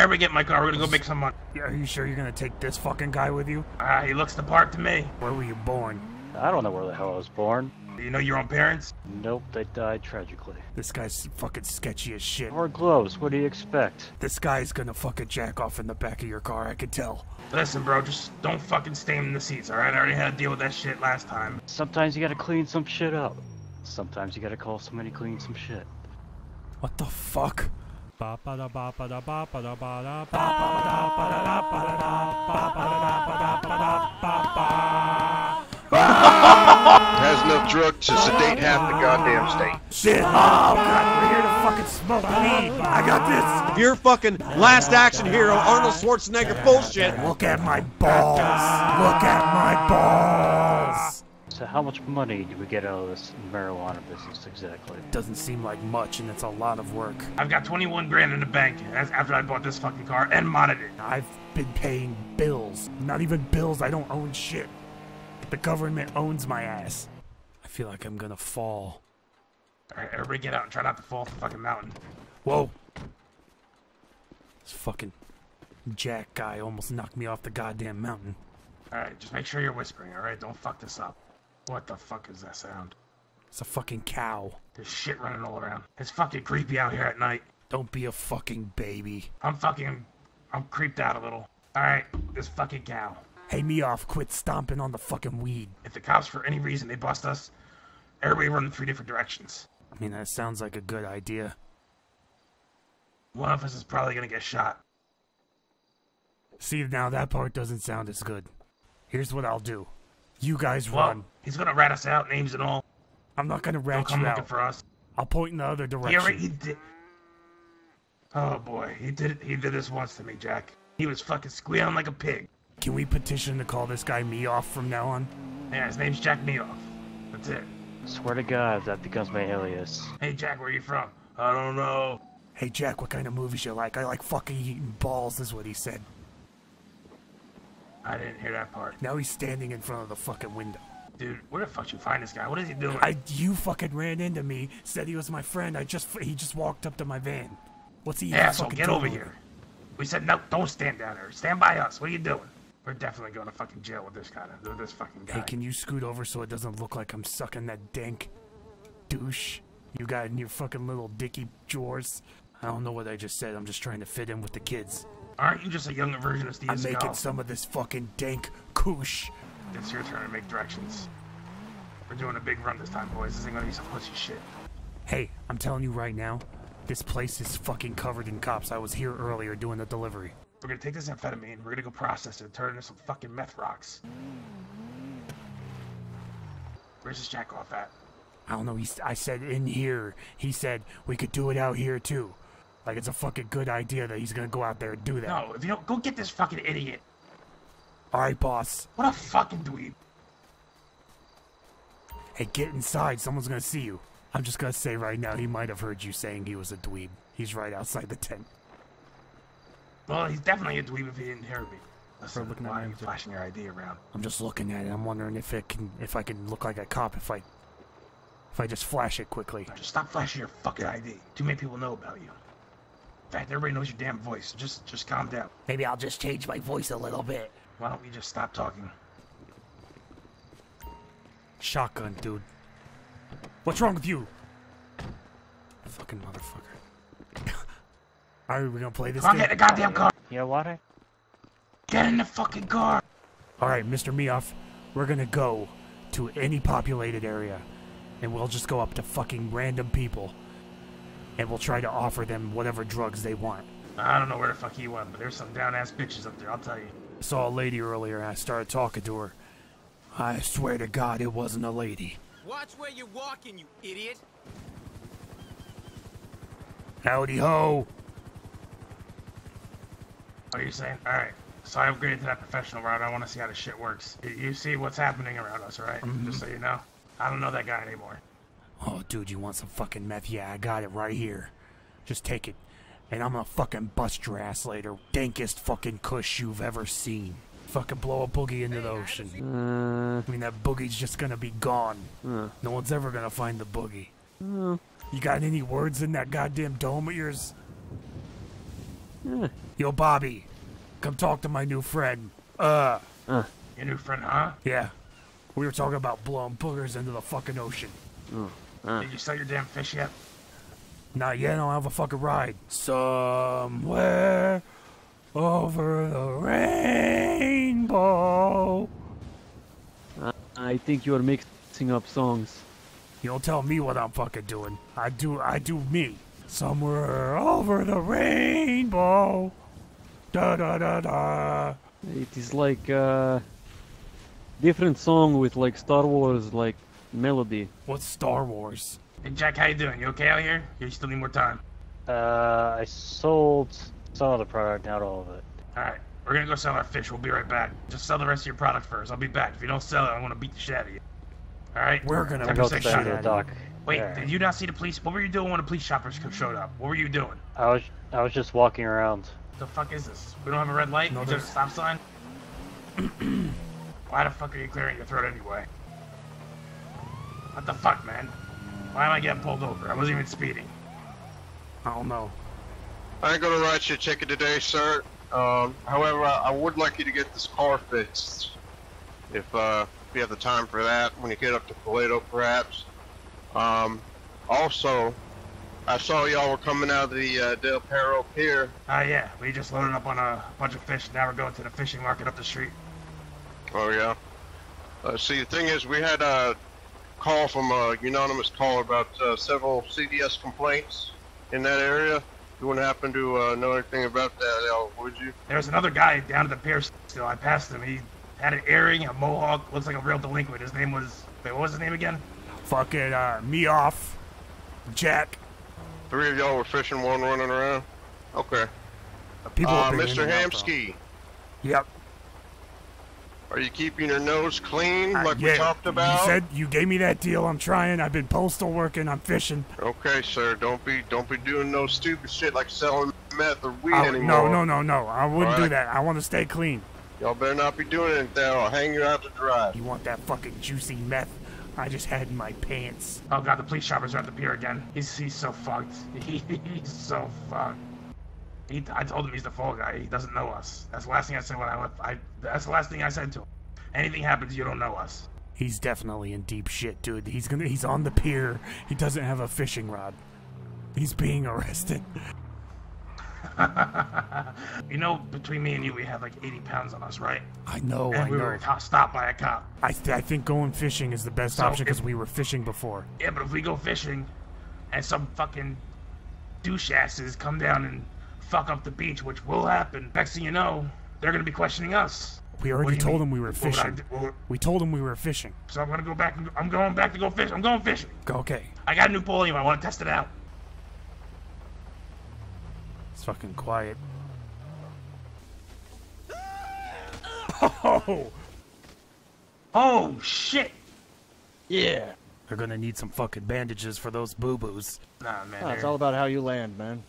everybody get in my car. We're gonna go make some money. Yeah, Are you sure you're gonna take this fucking guy with you? Ah, he looks the part to me. Where were you born? I don't know where the hell I was born. Do you know your own parents? Nope, they died tragically. This guy's fucking sketchy as shit. Or gloves, what do you expect? This guy's gonna fucking jack off in the back of your car, I can tell. Listen, bro, just don't fucking stain in the seats, alright? I already had to deal with that shit last time. Sometimes you gotta clean some shit up. Sometimes you gotta call somebody to clean some shit. What the fuck? Has enough drugs to sedate half the goddamn state. Shit! Oh god, we're here to fucking smoke weed! I got If you're fucking last action hero Arnold Schwarzenegger bullshit! Look at my balls! Look at my balls! So how much money do we get out of this marijuana business exactly? Doesn't seem like much, and it's a lot of work. I've got 21 grand in the bank. After I bought this fucking car and modded it. I've been paying bills. Not even bills, I don't own shit. The government owns my ass. I feel like I'm gonna fall. Alright, everybody get out and try not to fall off the fucking mountain. Whoa! This fucking Jack guy almost knocked me off the goddamn mountain. Alright, just make sure you're whispering, alright? Don't fuck this up. What the fuck is that sound? It's a fucking cow. There's shit running all around. It's fucking creepy out here at night. Don't be a fucking baby. I'm fucking... I'm creeped out a little. Alright, this fucking cow. Hey, me off, quit stomping on the fucking weed. If the cops, for any reason, they bust us, everybody run in three different directions. I mean, that sounds like a good idea. One of us is probably gonna get shot. See, now that part doesn't sound as good. Here's what I'll do. You guys Well, run. he's gonna rat us out, names and all. I'm not gonna He'll rat come you looking out. for us. I'll point in the other direction. already he did. Oh boy, he did it. He did this once to me, Jack. He was fucking squealing like a pig. Can we petition to call this guy me off from now on? Yeah, his name's Jack Meoff. That's it. Swear to God, that becomes my alias. Hey, Jack, where you from? I don't know. Hey Jack, what kind of movies you like? I like fucking eating balls, is what he said. I didn't hear that part. Now he's standing in front of the fucking window. Dude, where the fuck did you find this guy? What is he doing? I, you fucking ran into me, said he was my friend. I just, he just walked up to my van. What's he Asshole, fucking get over here. We said no, don't stand down there. Stand by us. What are you doing? We're definitely going to fucking jail with this kind of with this fucking guy. Hey, can you scoot over so it doesn't look like I'm sucking that dank douche you got in your fucking little dicky drawers? I don't know what I just said. I'm just trying to fit in with the kids. Aren't you just a younger version of Steve I'm making some of this fucking dank kush. It's your turn to make directions. We're doing a big run this time, boys. This ain't gonna be some pussy shit. Hey, I'm telling you right now, this place is fucking covered in cops. I was here earlier doing the delivery. We're gonna take this amphetamine, we're gonna go process it and turn it into some fucking meth rocks. Where's this jack off at? I don't know. He, I said in here. He said we could do it out here too. Like it's a fucking good idea that he's gonna go out there and do that. No, if you don't, go get this fucking idiot. All right, boss. What a fucking dweeb. Hey, get inside. Someone's gonna see you. I'm just gonna say right now, he might have heard you saying he was a dweeb. He's right outside the tent. Well, he's definitely a dweeb if he didn't hear me. Listen, looking at why are you flashing your ID around? I'm just looking at it. I'm wondering if it can, if I can look like a cop if I, if I just flash it quickly. Just stop flashing your fucking ID. Too many people know about you. In fact, everybody knows your damn voice. Just, just calm down. Maybe I'll just change my voice a little bit. Why don't we just stop talking? Shotgun, dude. What's wrong with you? Fucking motherfucker. Alright, we're gonna play this Come on, game. get in the goddamn car. You know what? Get in the fucking car. Alright, Mr. Mioff, we're gonna go to any populated area. And we'll just go up to fucking random people. And we'll try to offer them whatever drugs they want. I don't know where the fuck he went, but there's some down ass bitches up there. I'll tell you. I saw a lady earlier and I started talking to her. I swear to God, it wasn't a lady. Watch where you're walking, you idiot. Howdy ho! What are you saying? All right. So I upgraded to that professional route. I want to see how this shit works. You- You see what's happening around us, right? Mm-hmm. Just so you know. I don't know that guy anymore. Oh, dude, you want some fucking meth? Yeah, I got it right here. Just take it. And I'm gonna fucking bust your ass later. Dankest fucking kush you've ever seen. Fucking blow a boogie into the ocean. I mean, that boogie's just gonna be gone. No one's ever gonna find the boogie. You got any words in that goddamn dome of yours? Yo, Bobby, come talk to my new friend. Uh, Your new friend, huh? yeah. We were talking about blowing boogers into the fucking ocean. Did you sell your damn fish yet? Not yet, I'll have a fucking ride. Somewhere over the rainbow. I think you are mixing up songs. You don't tell me what I'm fucking doing. I do, I do me. Somewhere over the rainbow. Da da da da. It is like a different song with like Star Wars like melody. What's Star Wars? Hey, Jack, how you doing? You okay out here? You still need more time? Uh, I sold some of the product, not all of it. All right, we're gonna go sell our fish. We'll be right back. Just sell the rest of your product first. I'll be back. If you don't sell it, I'm gonna beat the shit out of you. All right? We're gonna Time I'll to go say to shit. the dock. Wait, Yeah. did you not see the police? What were you doing when the police shoppers co- showed up? What were you doing? I was I was just walking around. The fuck is this? We don't have a red light? No, Is there a stop sign? Why the fuck are you clearing your throat anyway? What the fuck, man? Why am I getting pulled over? I wasn't even speeding. I don't know. I ain't gonna write you a ticket today, sir. Um, however, I, I would like you to get this car fixed. If, uh, if you have the time for that, when you get up to Toledo, perhaps. Um, also, I saw y'all were coming out of the uh, Del Perro Pier. Ah, yeah. We just loaded up on a bunch of fish. Now we're going to the fishing market up the street. Oh yeah. Uh, see, the thing is, we had a call from a unanimous call about uh, several CDS complaints in that area. You wouldn't happen to uh, know anything about that, Al, would you? There was another guy down at the pier still. I passed him. He had an earring, a mohawk, looks like a real delinquent. His name was. Wait, what was his name again? Fucking uh, me off, Jack. Three of y'all were fishing, one running around. Okay. People Uh, have been in Mr. and. Hamski, Yep. Are you keeping your nose clean Uh, like yeah, we talked about? You said you gave me that deal. I'm trying. I've been postal working. I'm fishing. Okay, sir. Don't be don't be doing no stupid shit like selling meth or weed I- anymore. no, no, no, no. I wouldn't do that. I want to stay clean. Y'all better not be doing anything. I'll hang you out to dry. You want that fucking juicy meth I just had in my pants? Oh god, the police shoppers are at the pier again. He's he's so fucked. he's so fucked. He, I told him he's the fall guy. He doesn't know us. That's the last thing I said when I left. I that's the last thing I said to him. Anything happens, you don't know us. He's definitely in deep shit, dude. He's gonna. He's on the pier. He doesn't have a fishing rod. He's being arrested. You know, between me and you, we have like 80 pounds on us, right? I know. and I we know. were stopped by a cop. I, th- I think going fishing is the best So option because we were fishing before. Yeah, but if we go fishing, and some fucking douche asses come down and fuck up the beach, which will happen, next thing you know, they're gonna be questioning us. We already told mean? him we were What would I fishing. do? We told them we were fishing. So I'm gonna go back. And, I'm going back to go fish. I'm going fishing. Go- Okay. I got a new pole. I want to test it out. It's fucking quiet. Oh, Oh shit! Yeah. they're gonna need some fucking bandages for those boo boos. Nah, man. Oh, it's all about how you land, man.